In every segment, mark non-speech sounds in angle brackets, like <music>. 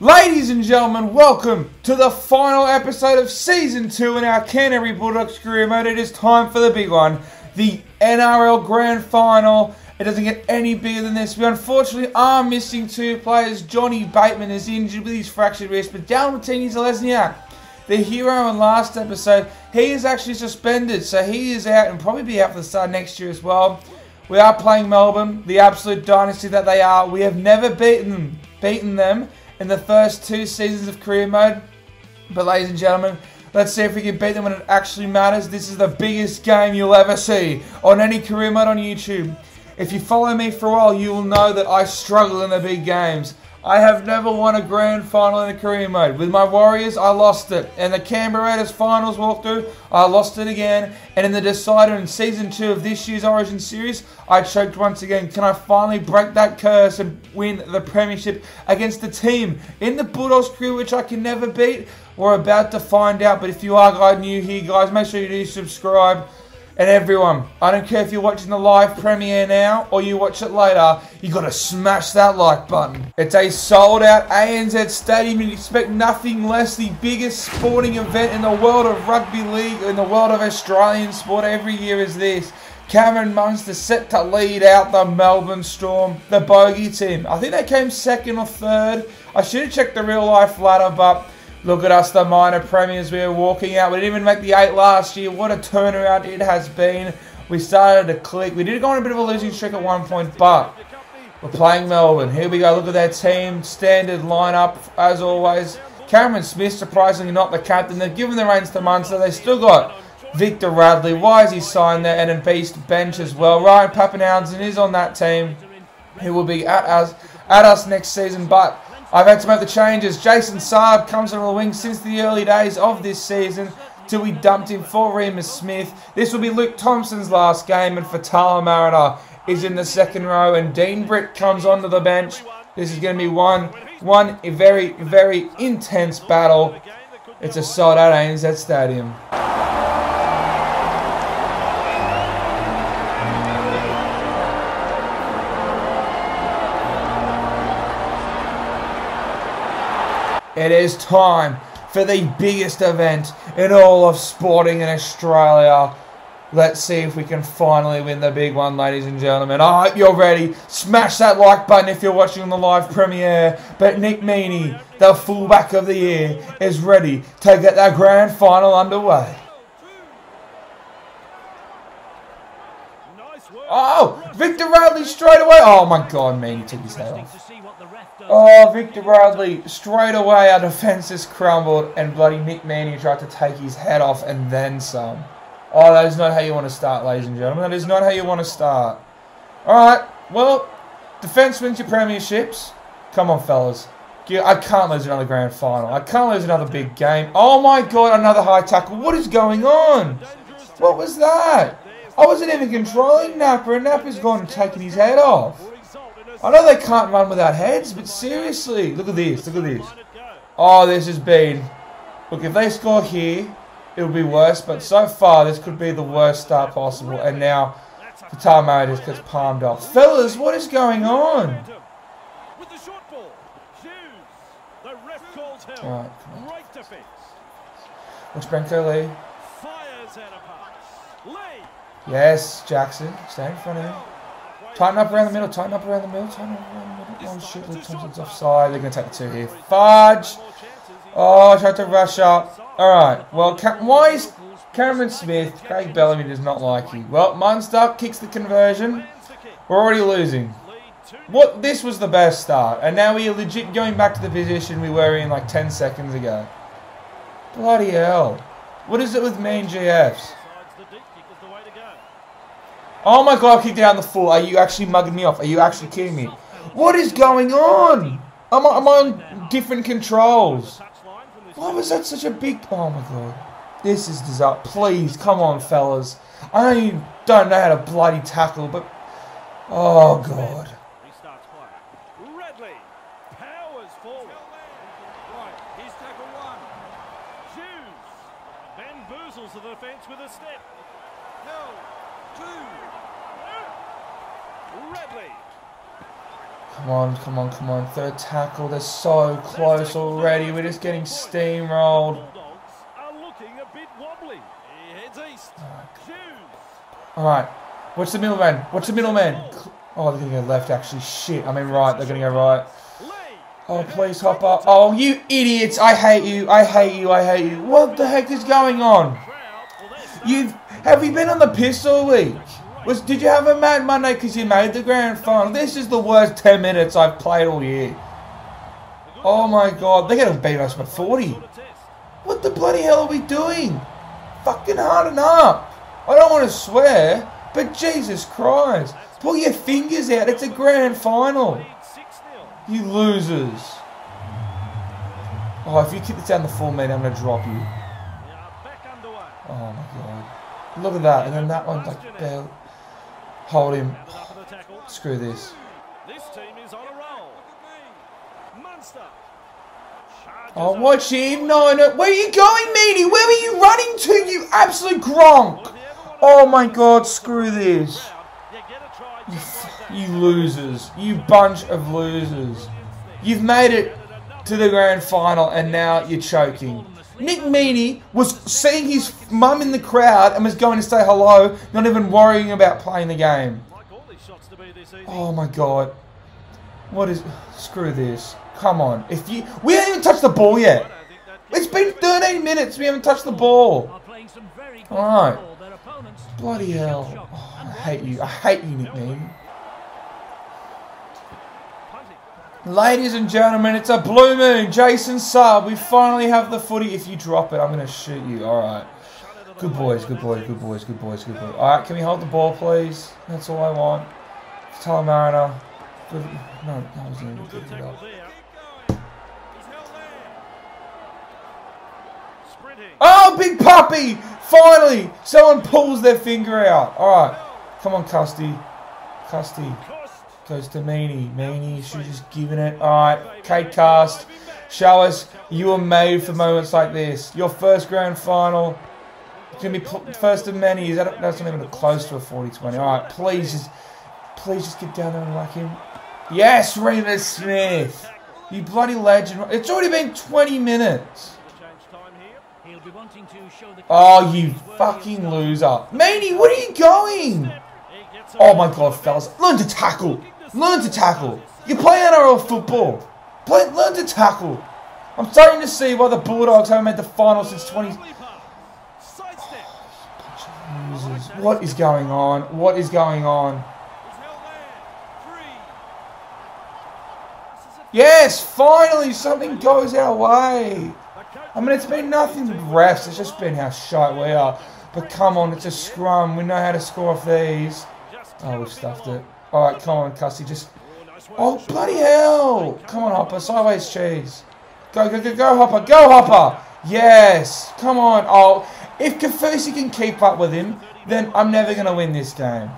Ladies and gentlemen, welcome to the final episode of Season 2 in our Canterbury Bulldogs career mode. It is time for the big one, the NRL Grand Final. It doesn't get any bigger than this. We unfortunately are missing two players. Johnny Bateman is injured with his fractured wrist, but Dal Watene-Zelezniak, the hero in last episode, he is actually suspended, so he is out and probably be out for the start next year as well. We are playing Melbourne, the absolute dynasty that they are. We have never beaten them, beaten them in the first two seasons of career mode. But ladies and gentlemen, let's see if we can beat them when it actually matters. This is the biggest game you'll ever see on any career mode on YouTube. If you follow me for a while, you will know that I struggle in the big games. I have never won a grand final in a career mode. With my Warriors, I lost it. And the Canberra Raiders finals walkthrough, I lost it again. And in the decider in season two of this year's Origin series, I choked once again. Can I finally break that curse and win the premiership against the team in the Bulldogs crew, which I can never beat? We're about to find out. But if you are guys new here, guys, make sure you do subscribe. And everyone, I don't care if you're watching the live premiere now or you watch it later, you got to smash that like button. It's a sold out ANZ Stadium. and expect nothing less. The biggest sporting event in the world of rugby league, in the world of Australian sport every year is this. Cameron Munster set to lead out the Melbourne Storm, the bogey team. I think they came second or third. I should have checked the real life ladder, but Look at us, the minor premiers. We are walking out. We didn't even make the eight last year. What a turnaround it has been. We started to click. We did go on a bit of a losing streak at one point, but we're playing Melbourne. Here we go. Look at their team. Standard lineup, as always. Cameron Smith, surprisingly not the captain. They've given the reins to Munster. They've still got Victor Radley. Why is he signed there? And a beast bench as well. Ryan Papenhuyzen is on that team. He will be at us, at us next season, but I've had to make the changes. Jason Saab comes on the wing since the early days of this season till we dumped him for Reimis Smith. This will be Luke Thompson's last game and Faitala Mariner is in the second row and Dean Britt comes onto the bench. This is going to be one, one very, very intense battle. It's a sold out ANZ Stadium. It is time for the biggest event in all of sporting in Australia. Let's see if we can finally win the big one, ladies and gentlemen. I hope you're ready. Smash that like button if you're watching the live premiere. But Nick Meaney, the fullback of the year, is ready to get that grand final underway. Oh, Victor Radley straight away. Oh my God, Meaney took his head off. Oh, Victor Radley, straight away our defence has crumbled and bloody Nick Meaney tried to take his head off and then some. Oh, that is not how you want to start, ladies and gentlemen. That is not how you want to start. Alright, well, defence wins your premierships. Come on, fellas. I can't lose another grand final. I can't lose another big game. Oh my god, another high tackle. What is going on? What was that? I wasn't even controlling Napa, and Napa's gone and taken his head off. I know they can't run without heads, but seriously, look at this, look at this. Oh, this has been... Look, if they score here, it'll be worse, but so far this could be the worst start possible, and now Fatal Murray just gets palmed off. Fellas, what is going on? Alright. Watch Benko Lee. Yes, Jackson. Stay in front of him. Tighten up around the middle, tighten up around the middle, tighten up around the middle. Oh shit, Luke Thompson's offside. They're going to take the two here. Fudge! Oh, I tried to rush up. Alright, well, why is Cameron Smith, Craig Bellamy does not like you? Well, Munster kicks the conversion. We're already losing. What? This was the best start. And now we are legit going back to the position we were in like 10 seconds ago. Bloody hell. What is it with and GFs? Oh my god, I kicked down the floor. Are you actually mugging me off? Are you actually kidding me? What is going on? I'm, I'm on different controls. Why was that such a big... Oh my god. This is disaster. Please, come on, fellas. I know you don't know how to bloody tackle, but... Oh god. the defence with a step. No, two, Come on, come on, come on. Third tackle. They're so close already. We're just getting steamrolled. Alright. What's the middleman? What's the middleman? Oh, they're going to go left, actually. Shit. I mean, right. They're going to go right. Oh, please hop up. Oh, you idiots. I hate you. I hate you. I hate you. What the heck is going on? You've have you been on the piss all week? Was did you have a mad Monday because you made the grand final? This is the worst ten minutes I've played all year. Oh my god, they're gonna beat us by forty. got a test. What the bloody hell are we doing? Fucking harden up. I don't want to swear, but Jesus Christ, pull your fingers out. It's a grand final. Lead 6 0. You losers. Oh, if you kick this down the full meter, I'm gonna drop you. Oh my god. Look at that, and then that one like barely. Hold him. Ended up in the tackle. Screw this. This team is on a roll. Munster. Oh, watch him. No, no. Where are you going, Meaney? Where were you running to, you absolute gronk? Oh my god, screw this. You get a try You, just f- like that. you losers. You bunch of losers. You've made it to the grand final and now you're choking. Nick Meaney was seeing his mum in the crowd and was going to say hello, not even worrying about playing the game. Like all these shots to be this easy. Oh my god. What is. Screw this. Come on. If you. We haven't even touched the ball yet. I don't think that It's been 13 minutes. We haven't touched the ball. are playing some very good Alright. football. Their opponents Bloody hell. Oh, I hate you. I hate you, Nick Meaney. Ladies and gentlemen, it's a blue moon. Jason Saab. We finally have the footy. If you drop it, I'm going to shoot you. All right. Good boys, good boys, good boys, good boys, good boys. All right, can we hold the ball, please? That's all I want. Tell Mariner. Good. No, that wasn't even Good good tackle enough. Oh, big puppy! Finally, someone pulls their finger out. All right, come on, Custy. Custy. Goes to Meaney. Meaney should just giving it. All right, Kate Cast, show us you were made for moments like this. Your first grand final. It's gonna be pl- first of many. Is that that's not even close to a 40-20. All right, please just, please just get down there and whack him. Yes, Reimis Smith. You bloody legend. It's already been 20 minutes. Be to Oh, you fucking loser. Meaney, where are you going? Oh my god, fellas. Learn to tackle. Learn to tackle. You play NRL football. Play, learn to tackle. I'm starting to see why the Bulldogs haven't made the final since 20. Volley pass. What is going on? What is going on? He's held there. Three. This is a Yes, finally something goes our way. I mean, it's been nothing but refs. It's just been how shite we are. But come on, it's a scrum. We know how to score off these. Oh, we've stuffed it. All right, come on, Cussy. Just Oh, bloody hell! Come on, Hopper. Sideways cheese. Go, go, go, go, Hopper. Go, Hopper! Yes! Come on. Oh, if Kaufusi can keep up with him, then I'm never going to win this game.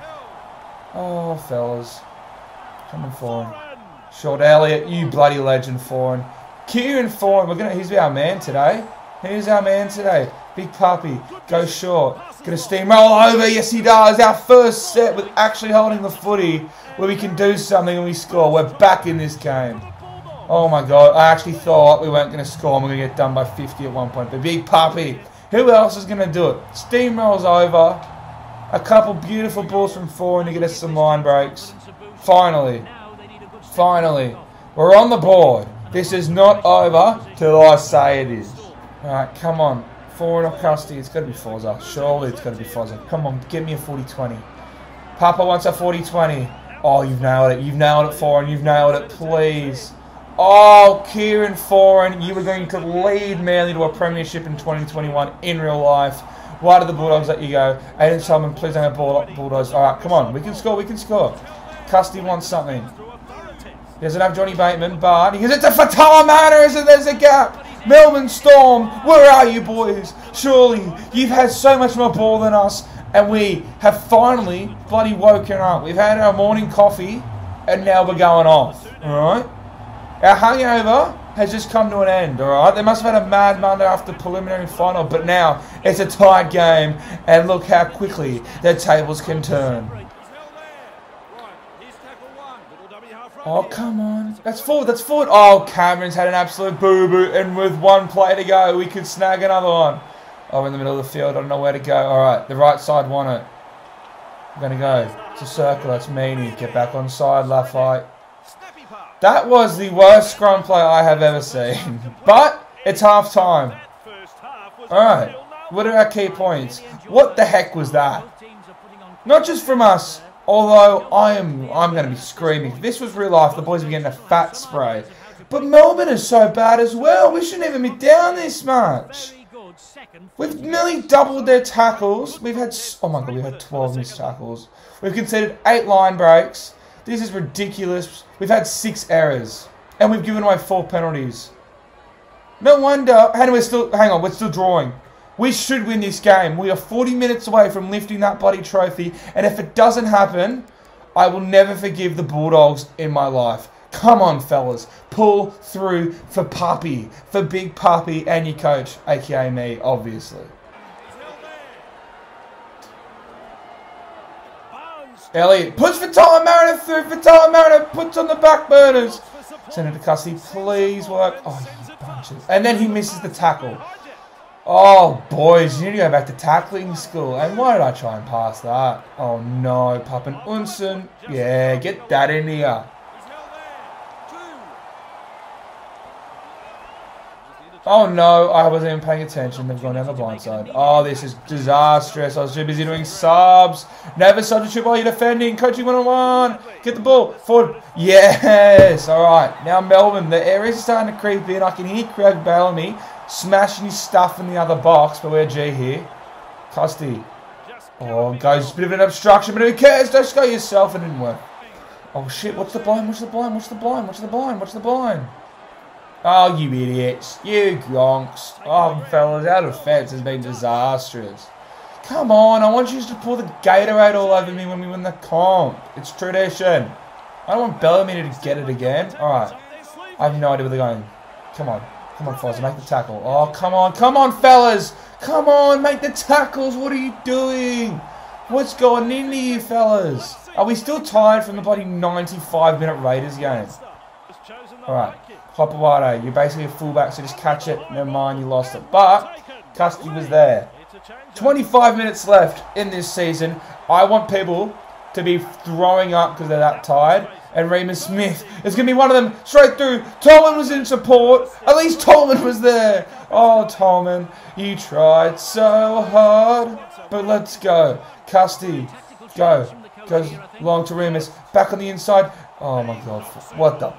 Oh, fellas. Coming for. Short Elliott, you bloody legend, Foran. Kieran Foran, we're gonna he's our man today. He's our man today. Big puppy, go short. Gonna steamroll over, yes he does. Our first set with actually holding the footy where we can do something and we score. We're back in this game. Oh my god, I actually thought we weren't gonna score and we're gonna get done by 50 at one point. But big puppy, who else is gonna do it? Steamrolls over. A couple beautiful balls from Foran to get us some line breaks. Finally. Finally, we're on the board. This is not over till I say it is. Alright, come on. Forward or custody, it's got to be Forza. Surely it's got to be Forza. Come on, give me a 40 20. Papa wants a 40 20. Oh, you've nailed it. You've nailed it, Foran. You've nailed it, please. Oh, Kieran Foran, you were going to lead Manly to a premiership in 2021 in real life. Why did the Bulldogs let you go? Aiden Tolman, please don't have Bulldogs. Alright, come on. We can score. We can score. Custody wants something. He doesn't have Johnny Bateman, but he goes, it's a Fatala Manor, it? There's a gap. Melbourne Storm, where are you boys? Surely you've had so much more ball than us, and we have finally bloody woken up. We've had our morning coffee, and now we're going off. Alright? Our hangover has just come to an end, alright? They must have had a mad Monday after preliminary final, but now it's a tight game, and look how quickly their tables can turn. He's held there. Right. Here's tackle one. Little Oh, come on. That's forward. That's forward. Oh, Cameron's had an absolute boo-boo. And with one play to go, we could snag another one. Oh, in the middle of the field. I don't know where to go. All right. The right side won it. I'm going to go. It's a circle. That's Meaney. Get back on side. Fight. That was the worst scrum play I have ever seen. <laughs> But it's half time. All right. What are our key points? What the heck was that? Not just from us, although I am I'm going to be screaming. If this was real life, the boys would be getting a fat spray. But Melbourne is so bad as well. We shouldn't even be down this much. We've nearly doubled their tackles. We've had oh my god, we've had 12 missed tackles. We've conceded eight line breaks. This is ridiculous. We've had six errors, and we've given away four penalties. No wonder. And we're still hang on. We're still drawing. We should win this game. We are 40 minutes away from lifting that bloody trophy, and if it doesn't happen, I will never forgive the Bulldogs in my life. Come on, fellas. Pull through for Puppy, for Big Puppy, and your coach, aka me, obviously. Elliott puts Faitala Mariner through. Faitala Mariner puts on the back burners. to custody. Please work. Oh, bunches. And then he misses the tackle. Oh, boys, you need to go back to tackling school. And why did I try and pass that? Oh, no. Papenhuyzen. Yeah, get that in here. Oh, no. I wasn't even paying attention. They've gone down the blind side. Oh, this is disastrous. I was too busy doing subs. Never substitute while you're defending. Coaching one-on-one. Get the ball. Forward. Yes. All right. Now, Melbourne. The areas are starting to creep in. I can hear Craig Bellamy smashing his stuff in the other box. But we're G here. Custy. Oh, guys, a bit of an obstruction, but who cares? Just go yourself. It didn't work. Oh, shit. What's the blind? What's the blind? What's the blind? What's the blind? What's the blind? Oh, you idiots. You gonks. Oh, fellas, our defence has been disastrous. Come on, I want you to pour the Gatorade all over me when we win the comp. It's tradition. I don't want Bellamy to get it again. Alright. I have no idea where they're going. Come on. Come on, Foz, make the tackle. Oh, come on. Come on, fellas. Come on, make the tackles. What are you doing? What's going into you, fellas? Are we still tired from the bloody 95 minute Raiders game? Alright. Hopoate, you're basically a fullback, so just catch it. Never mind, you lost it. But, custody was there. 25 minutes left in this season. I want people to be throwing up because they're that tired. And Raymond Smith is going to be one of them straight through. Tolman was in support. At least Tolman was there. Oh, Tolman, you tried so hard. But let's go. Custody, go. Goes long to Reimis. Back on the inside. Oh my god. What the?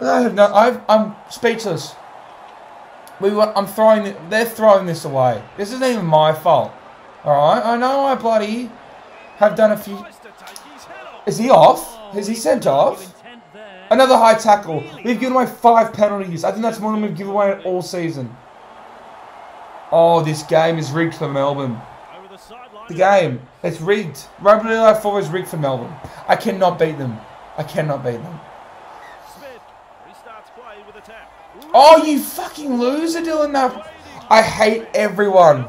I no. I've, I'm speechless. We want, I'm throwing. They're throwing this away. This isn't even my fault. All right. I know I bloody have done a few. Is he off? Is he sent off? Another high tackle. We've given away five penalties. I think that's more than we've given away all season. Oh, this game is rigged for Melbourne. The game. It's rigged. Rugby League 4 is rigged for Melbourne. I cannot beat them. I cannot beat them. Oh, you fucking loser, Dylan. I hate everyone.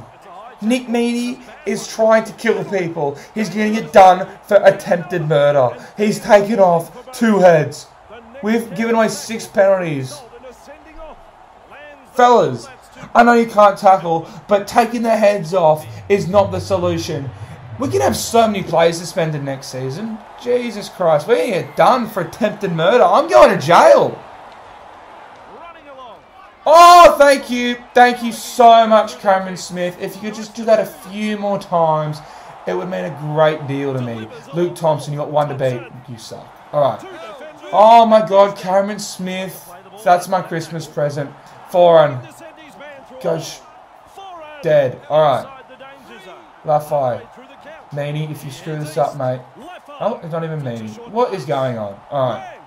Nick Meaney is trying to kill people. He's getting it done for attempted murder. He's taken off two heads. We've given away six penalties. Fellas, I know you can't tackle, but taking their heads off is not the solution. We can have so many players suspended next season. Jesus Christ, we're going to get done for attempted murder. I'm going to jail. Oh, thank you. Thank you so much, Cameron Smith. If you could just do that a few more times, it would mean a great deal to me. Luke Thompson, you got one to beat. You suck. All right. Oh, my God, Cameron Smith. That's my Christmas present. Foran. Gosh. Dead. All right. Lafai. Meaney, if you screw this up, mate. Oh, it's not even Meaney. What is going on? All right.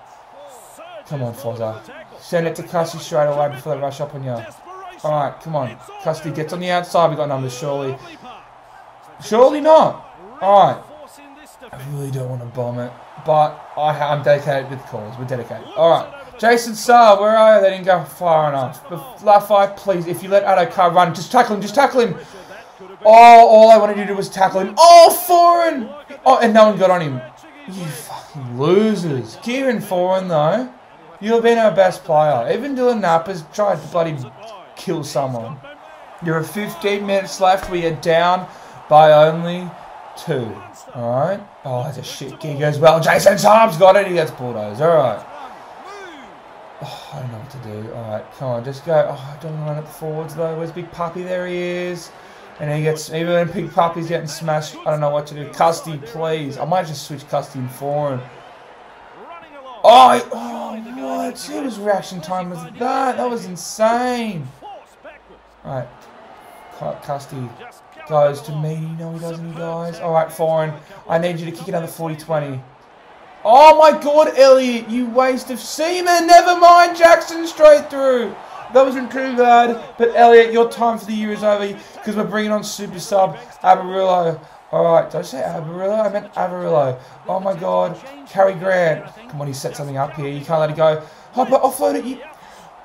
Come on, Fozza. Send it to Custody straight away before they rush up on you. Alright, come on. Custody gets on the outside. We got numbers, surely. Surely not. Alright. I really don't want to bomb it. But I, I'm dedicated with the calls. We're dedicated. Alright. Jason Saab, where are you? They didn't go far enough. But Lafai, please, if you let Addo-Carr run, just tackle him. Just tackle him. Oh, all I wanted to do was tackle him. Oh, Foran! Oh, and no one got on him. You fucking losers. Kieran Foran, though, you've been our best player. Even Dylan Napa's tried to bloody kill someone. There are 15 minutes left. We are down by only two. Alright. Oh, that's a shit gig as well. Jason Saab's got it. He gets bulldozed. Alright. Oh, I don't know what to do. Alright, come on. Just go. Oh, I don't want to run at the forwards, though. Where's Big Puppy? There he is. And he gets, even when Big Puppy's getting smashed, I don't know what to do. Custy, please. I might just switch Custy and Foran. Running along. Oh, Whose reaction time was that? That was insane. Cu- Custy goes to me. No, he doesn't. Dies. Alright, Foran. I need you to kick another 40 20. Oh my god, Elliott, you waste of semen. Never mind, Jackson straight through. That wasn't too bad. But Elliott, your time for the year is over because we're bringing on super sub Averillo. Alright, did I say Averillo? I meant Averillo. Oh my god, Harry Grant. Come on, he set something up here. You can't let it go. Oh, but offload it. You...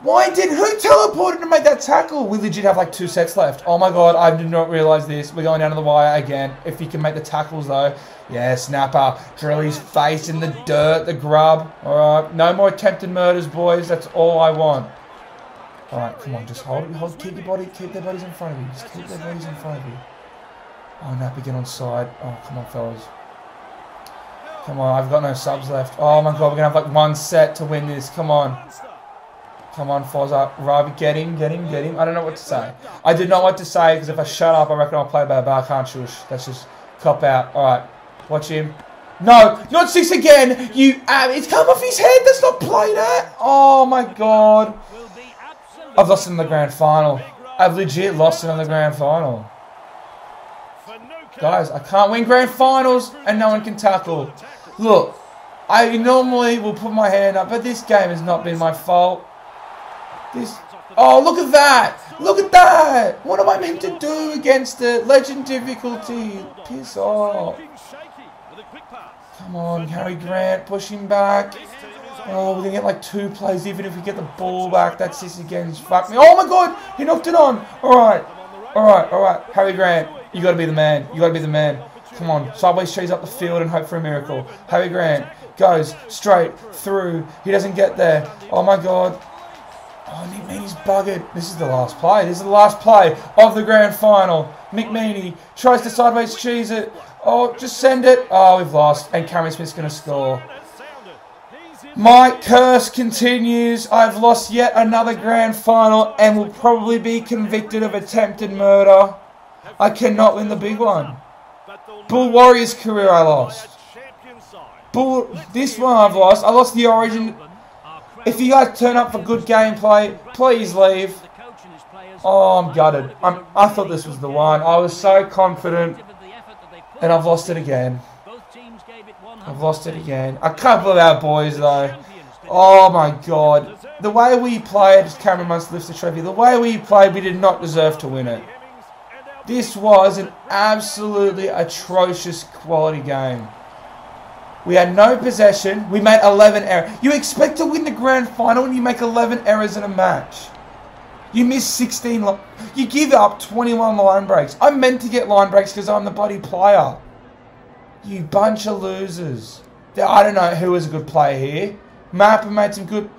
Why did who teleported to make that tackle? We legit have like two sets left. Oh my god, I did not realize this. We're going down to the wire again. If he can make the tackles though. Yeah, snapper. Drill his face in the dirt, the grub. Alright. No more attempted murders, boys. That's all I want. Alright, come on, just hold it. hold keep your body keep their bodies in front of you. Just keep their bodies in front of you. Oh Nap again on side. Oh come on fellas. Come on, I've got no subs left. Oh my god, we're gonna have like one set to win this. Come on. Come on, Fozza. Robbie, get him, get him, get him. I don't know what to say. I did not what to say because if I shut up, I reckon I'll play bad, but I can't shush. That's just cop out. All right, watch him. No, not six again. You, uh, it's come off his head. That's not play that. Oh my god. I've lost in the grand final. I've legit lost it in the grand final. Guys, I can't win grand finals and no one can tackle. Look, I normally will put my hand up, but this game has not been my fault. This. Oh, look at that! Look at that! What am I meant to do against it? Legend difficulty. Piss off. Come on, Harry Grant, push him back. Oh, we're gonna get like two plays even if we get the ball back. That's this again. Fuck me. Oh my god! He knocked it on! Alright. Alright, alright. Harry Grant, you gotta be the man. You gotta be the man. Come on. Sideways cheese up the field and hope for a miracle. Harry Grant goes straight through. He doesn't get there. Oh my god. Oh, Nick Meaney's buggered. This is the last play. This is the last play of the grand final. Mick Meaney tries to sideways cheese it. Oh, just send it. Oh, we've lost. And Cameron Smith's going to score. My curse continues. I've lost yet another grand final and will probably be convicted of attempted murder. I cannot win the big one. Bull Warriors career I lost. Bull, this one I've lost. I lost the Origin. If you guys turn up for good gameplay, please leave. Oh, I'm gutted. I'm, I thought this was the one. I was so confident, and I've lost it again. Both teams gave it 100 I've lost it again. A couple of our boys, though. Oh my god. The way we played, Cameron must lift the trophy. The way we played, we did not deserve to win it. This was an absolutely atrocious quality game. We had no possession. We made 11 errors. You expect to win the grand final when you make 11 errors in a match. You miss 16. You give up 21 line breaks. I'm meant to get line breaks because I'm the bloody player. You bunch of losers. I don't know who was a good player here. Napa made some good.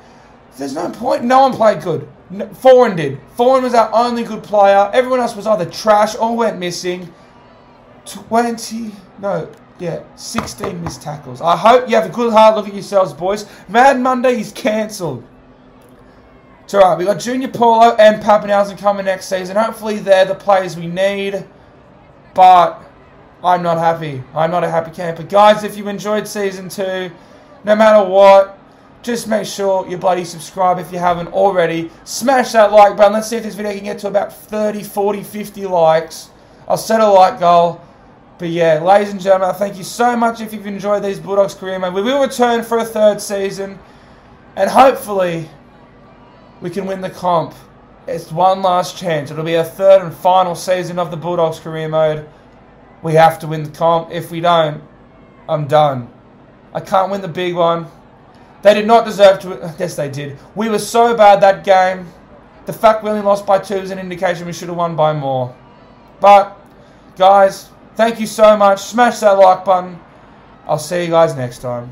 There's no point. No one played good. Foran did. Foran was our only good player. Everyone else was either trash or went missing. 20. No, yeah, 16 missed tackles. I hope you have a good hard look at yourselves, boys. Mad Monday is cancelled. It's alright. we got Junior Paulo and Papenhuyzen coming next season. Hopefully, they're the players we need. But I'm not happy. I'm not a happy camper. Guys, if you enjoyed season two, no matter what, just make sure you bloody subscribe if you haven't already. Smash that like button. Let's see if this video can get to about 30, 40, 50 likes. I'll set a like goal. But yeah, ladies and gentlemen, thank you so much if you've enjoyed these Bulldogs career mode. We will return for a third season. And hopefully, we can win the comp. It's one last chance. It'll be a third and final season of the Bulldogs career mode. We have to win the comp. If we don't, I'm done. I can't win the big one. They did not deserve to. <laughs> Yes, they did. We were so bad that game. The fact we only lost by two is an indication we should have won by more. But, guys, thank you so much. Smash that like button. I'll see you guys next time.